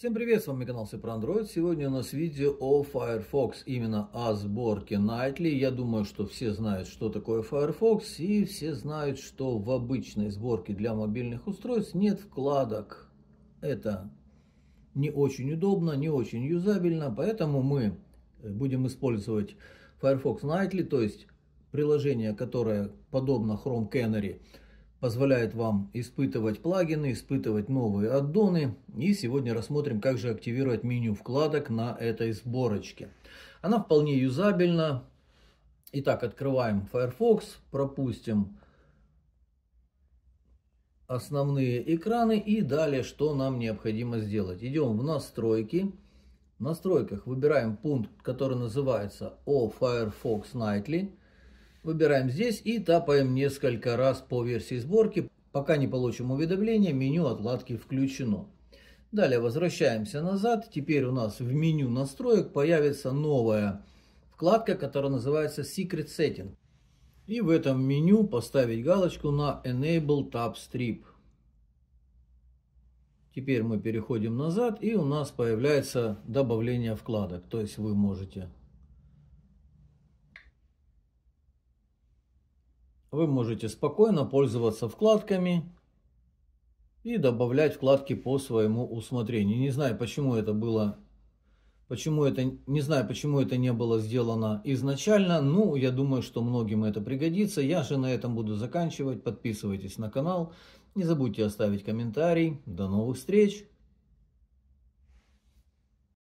Всем привет, с вами канал Все про Android. Сегодня у нас видео о Firefox, именно о сборке Nightly. Я думаю, что все знают, что такое Firefox, и все знают, что в обычной сборке для мобильных устройств нет вкладок. Это не очень удобно, не очень юзабельно, поэтому мы будем использовать Firefox Nightly, то есть приложение, которое подобно Chrome Canary, позволяет вам испытывать плагины, испытывать новые аддоны. И сегодня рассмотрим, как же активировать меню вкладок на этой сборочке. Она вполне юзабельна. Итак, открываем Firefox, пропустим основные экраны и далее, что нам необходимо сделать. Идем в настройки. В настройках выбираем пункт, который называется о Firefox Nightly. Выбираем здесь и тапаем несколько раз по версии сборки, пока не получим уведомление, меню отладки включено. Далее возвращаемся назад. Теперь у нас в меню настроек появится новая вкладка, которая называется Secret Setting. И в этом меню поставить галочку на Enable Tab Strip. Теперь мы переходим назад и у нас появляется добавление вкладок. То есть вы можете вы можете спокойно пользоваться вкладками и добавлять вкладки по своему усмотрению. Не знаю, почему это было, почему это, не знаю, почему это не было сделано изначально. Ну, я думаю, что многим это пригодится. Я же на этом буду заканчивать. Подписывайтесь на канал. Не забудьте оставить комментарий. До новых встреч!